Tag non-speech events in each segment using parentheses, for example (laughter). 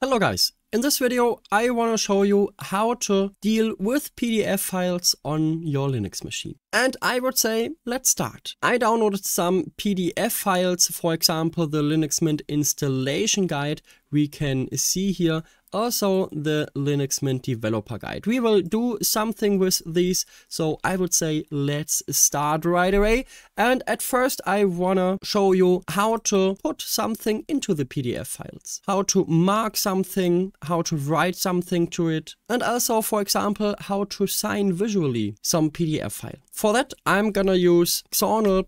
Hello guys, in this video I want to show you how to deal with PDF files on your Linux machine. And I would say let's start. I downloaded some PDF files, for example the Linux Mint installation guide we can see here also the Linux Mint developer guide. We will do something with these, so I would say let's start right away. And at first I wanna show you how to put something into the PDF files, how to mark something, how to write something to it, and also, for example, how to sign visually some PDF file. For that, I'm gonna use Xournal++.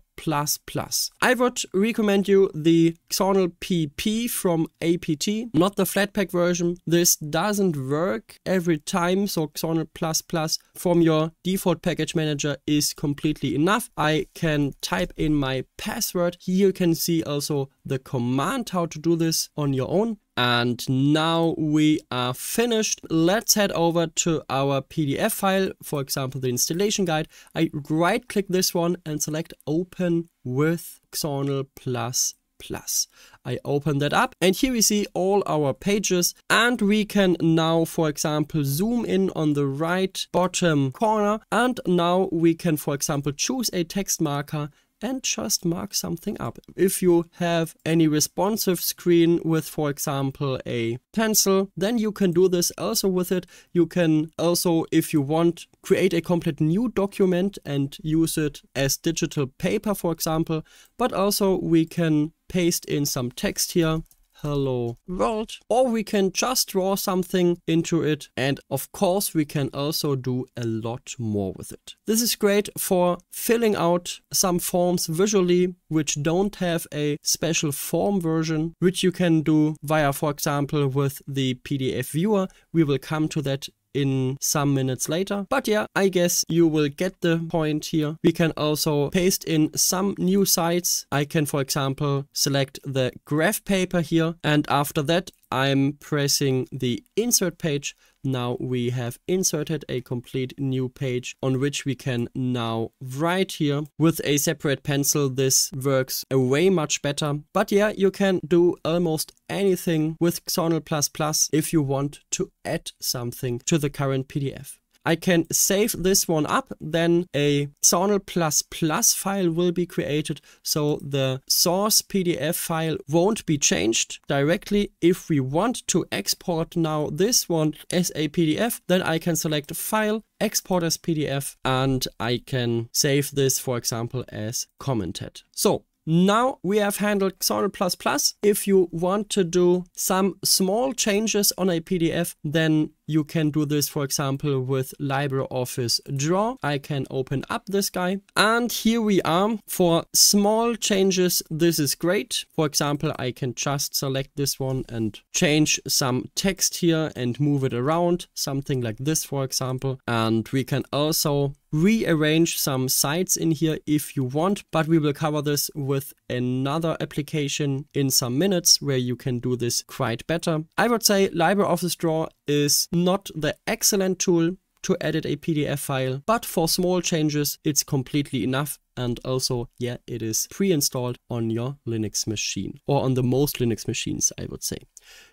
I would recommend you the Xournal PP from APT, not the Flatpak version. This doesn't work every time, so Xournal++ from your default package manager is completely enough. I can type in my password. Here you can see also the command how to do this on your own. And now we are finished. Let's head over to our PDF file, for example, the installation guide. I right click this one and select open with Xournal plus plus. I open that up and here we see all our pages and we can now, for example, zoom in on the right bottom corner and now we can, for example, choose a text marker and just mark something up. If you have any responsive screen with, for example, a pencil, then you can do this also with it. You can also, if you want, create a complete new document and use it as digital paper, for example. But also we can paste in some text here hello world or we can just draw something into it and of course we can also do a lot more with it. This is great for filling out some forms visually which don't have a special form version which you can do via for example with the PDF viewer. We will come to that in some minutes later. But yeah, I guess you will get the point here. We can also paste in some new sites. I can, for example, select the graph paper here. And after that, I'm pressing the insert page. Now we have inserted a complete new page on which we can now write here. With a separate pencil, this works way much better. But yeah, you can do almost anything with Xournal++ if you want to add something to the current PDF. I can save this one up, then a Xournal++ file will be created, so the source PDF file won't be changed directly. If we want to export now this one as a PDF, then I can select File, Export as PDF, and I can save this, for example, as commented. So now we have handled Xournal++. If you want to do some small changes on a PDF, then you can do this, for example, with LibreOffice Draw. I can open up this guy. And here we are. For small changes, this is great. For example, I can just select this one and change some text here and move it around. Something like this, for example. And we can also rearrange some sites in here if you want, but we will cover this with another application in some minutes where you can do this quite better. I would say LibreOffice Draw is not the excellent tool to edit a PDF file, but for small changes, it's completely enough. And also, yeah, it is pre-installed on your Linux machine or on the most Linux machines, I would say.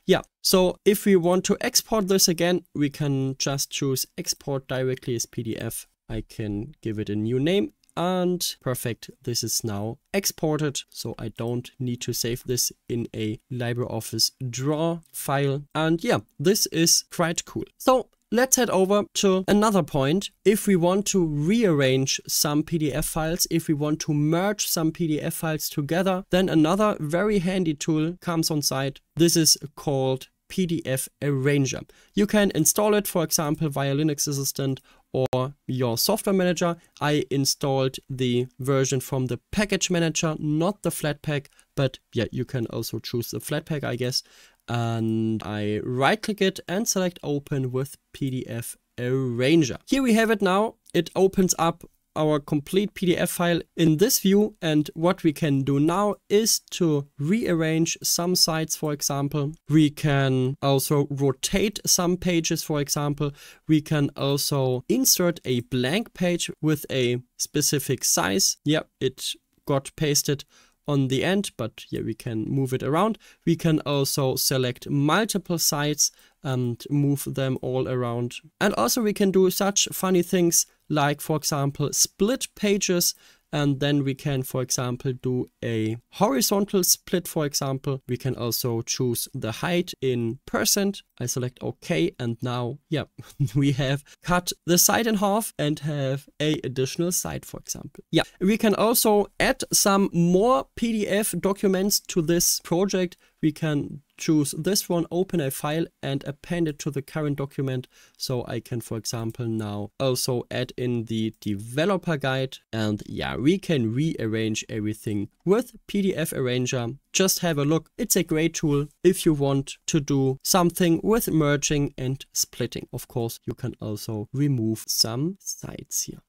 Yeah, so if we want to export this again, we can just choose export directly as PDF. I can give it a new name and perfect this is now exported so I don't need to save this in a LibreOffice draw file and yeah this is quite cool so Let's head over to another point. If we want to rearrange some PDF files, if we want to merge some PDF files together, then another very handy tool comes on site. This is called PDF Arranger. You can install it, for example, via Linux Assistant or your software manager. I installed the version from the package manager, not the Flatpak, but yeah, you can also choose the Flatpak, I guess. And I right click it and select open with PDF Arranger. Here we have it now. It opens up our complete PDF file in this view and what we can do now is to rearrange some sites for example. We can also rotate some pages for example. We can also insert a blank page with a specific size. Yep, it got pasted on the end, but yeah, we can move it around. We can also select multiple sites and move them all around. And also we can do such funny things like, for example, split pages and then we can for example do a horizontal split for example. We can also choose the height in percent. I select ok and now yeah (laughs) we have cut the side in half and have a additional side for example. Yeah we can also add some more pdf documents to this project we can choose this one, open a file and append it to the current document. So I can, for example, now also add in the developer guide and yeah, we can rearrange everything with PDF Arranger. Just have a look. It's a great tool if you want to do something with merging and splitting. Of course, you can also remove some sites here.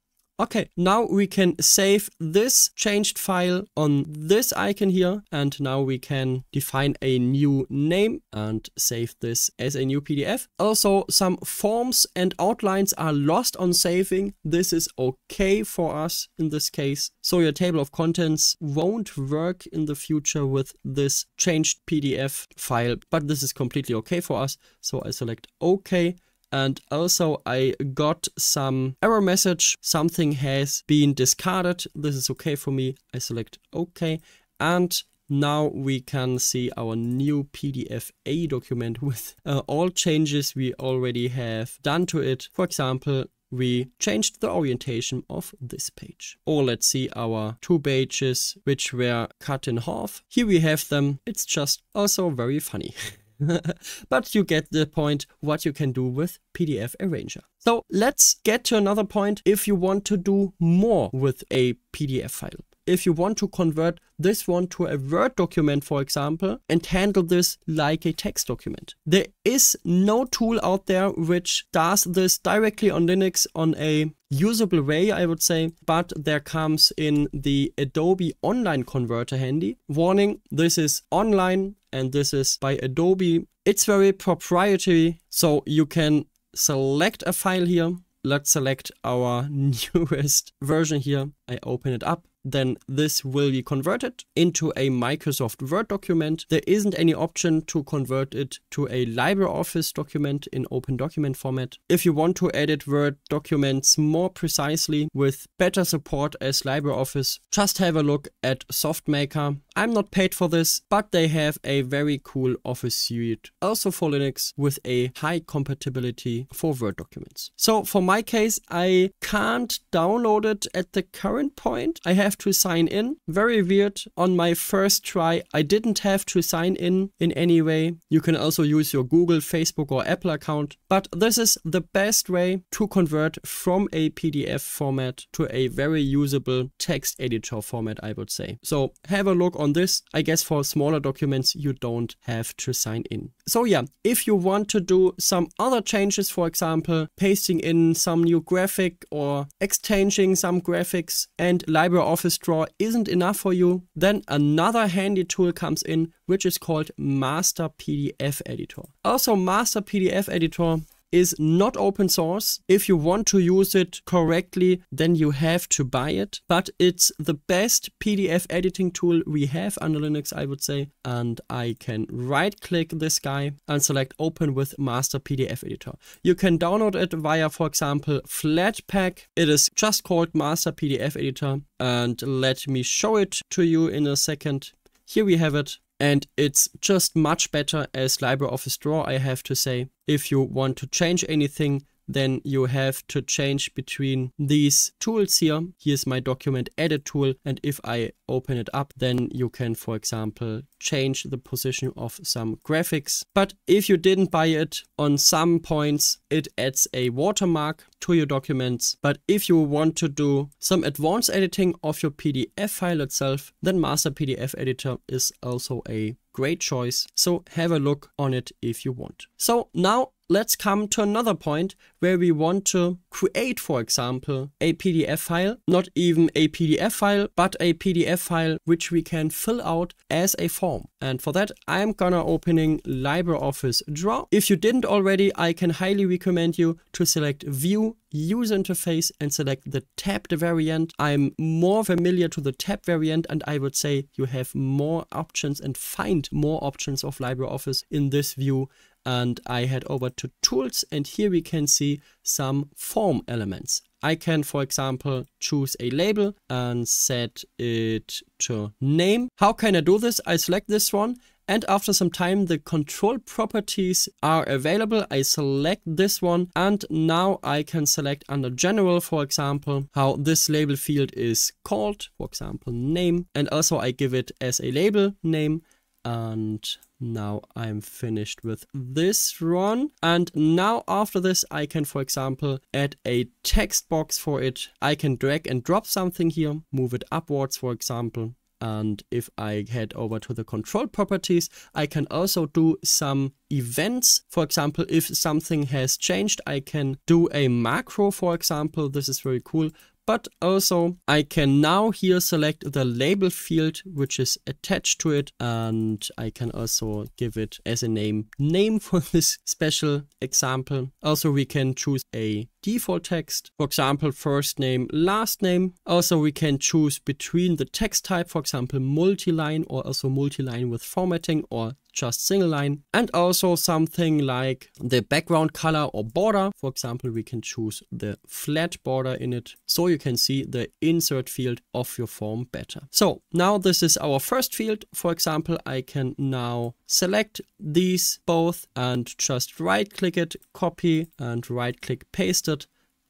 Okay, now we can save this changed file on this icon here. And now we can define a new name and save this as a new PDF. Also, some forms and outlines are lost on saving. This is okay for us in this case. So your table of contents won't work in the future with this changed PDF file, but this is completely okay for us. So I select OK and also I got some error message. Something has been discarded. This is okay for me. I select OK. And now we can see our new PDF A document (laughs) with uh, all changes we already have done to it. For example, we changed the orientation of this page. Or let's see our two pages which were cut in half. Here we have them. It's just also very funny. (laughs) (laughs) but you get the point what you can do with PDF Arranger. So let's get to another point if you want to do more with a PDF file. If you want to convert this one to a Word document, for example, and handle this like a text document. There is no tool out there which does this directly on Linux on a usable way, I would say, but there comes in the Adobe Online Converter handy. Warning, this is online and this is by Adobe. It's very proprietary, so you can select a file here. Let's select our (laughs) newest version here. I open it up then this will be converted into a Microsoft Word document. There isn't any option to convert it to a LibreOffice document in open document format. If you want to edit Word documents more precisely with better support as LibreOffice, just have a look at SoftMaker. I'm not paid for this, but they have a very cool Office suite, also for Linux, with a high compatibility for Word documents. So for my case, I can't download it at the current point. I have have to sign in. Very weird. On my first try, I didn't have to sign in in any way. You can also use your Google, Facebook or Apple account. But this is the best way to convert from a PDF format to a very usable text editor format, I would say. So have a look on this. I guess for smaller documents, you don't have to sign in. So yeah, if you want to do some other changes, for example, pasting in some new graphic or exchanging some graphics and LibreOffice Office Draw isn't enough for you, then another handy tool comes in, which is called Master PDF Editor. Also, Master PDF Editor is not open source. If you want to use it correctly, then you have to buy it. But it's the best PDF editing tool we have under Linux, I would say. And I can right click this guy and select open with master PDF editor. You can download it via, for example, Flatpak. It is just called master PDF editor. And let me show it to you in a second. Here we have it and it's just much better as LibreOffice Draw, I have to say. If you want to change anything, then you have to change between these tools here. Here's my document edit tool. And if I open it up, then you can, for example, change the position of some graphics. But if you didn't buy it, on some points, it adds a watermark to your documents. But if you want to do some advanced editing of your PDF file itself, then Master PDF Editor is also a great choice. So have a look on it if you want. So now let's come to another point where we want to create, for example, a PDF file, not even a PDF file, but a PDF file which we can fill out as a form. And for that, I'm gonna opening LibreOffice Draw. If you didn't already, I can highly recommend you to select View, User Interface and select the tabbed variant. I'm more familiar to the tab variant and I would say you have more options and find more options of LibreOffice in this view and I head over to tools and here we can see some form elements. I can, for example, choose a label and set it to name. How can I do this? I select this one and after some time the control properties are available. I select this one and now I can select under general for example how this label field is called for example name and also I give it as a label name and now I'm finished with this run. And now after this, I can, for example, add a text box for it. I can drag and drop something here, move it upwards, for example. And if I head over to the control properties, I can also do some events. For example, if something has changed, I can do a macro, for example. This is very cool but also I can now here select the label field which is attached to it and I can also give it as a name name for (laughs) this special example. Also we can choose a default text, for example first name, last name. Also we can choose between the text type, for example multi-line or also multi-line with formatting or just single line and also something like the background color or border. For example, we can choose the flat border in it so you can see the insert field of your form better. So now this is our first field. For example, I can now select these both and just right click it, copy and right click paste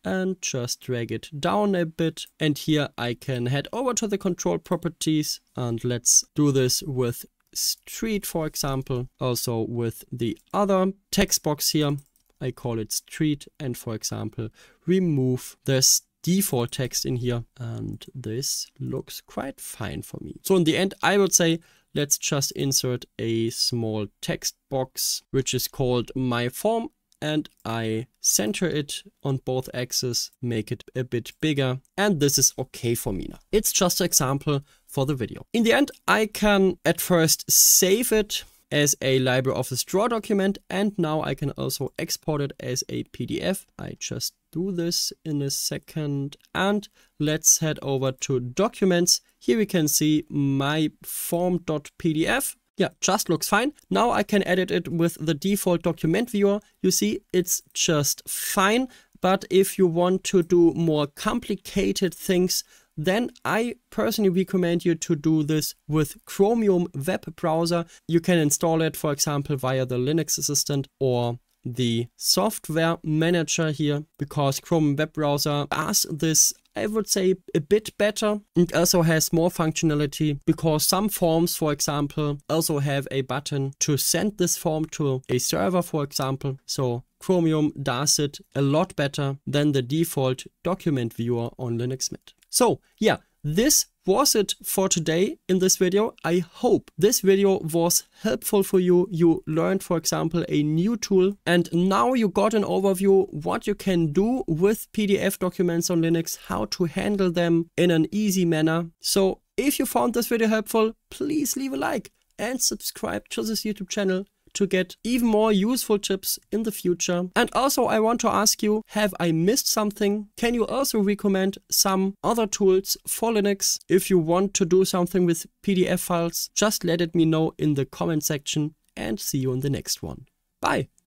and just drag it down a bit. And here I can head over to the control properties and let's do this with street, for example. Also with the other text box here, I call it street and for example, remove this default text in here and this looks quite fine for me. So in the end, I would say let's just insert a small text box which is called my form and I center it on both axes, make it a bit bigger, and this is okay for me now. It's just an example for the video. In the end, I can at first save it as a LibreOffice Draw document and now I can also export it as a PDF. I just do this in a second and let's head over to documents. Here we can see my form.pdf yeah, just looks fine. Now I can edit it with the default document viewer. You see, it's just fine. But if you want to do more complicated things, then I personally recommend you to do this with Chromium web browser. You can install it, for example, via the Linux assistant or the software manager here because Chrome web browser does this I would say a bit better and also has more functionality because some forms, for example, also have a button to send this form to a server, for example. So Chromium does it a lot better than the default document viewer on Linux Mint. So yeah, this was it for today in this video. I hope this video was helpful for you. You learned, for example, a new tool and now you got an overview what you can do with PDF documents on Linux, how to handle them in an easy manner. So if you found this video helpful, please leave a like and subscribe to this YouTube channel to get even more useful tips in the future. And also I want to ask you, have I missed something? Can you also recommend some other tools for Linux? If you want to do something with PDF files, just let it me know in the comment section and see you in the next one. Bye!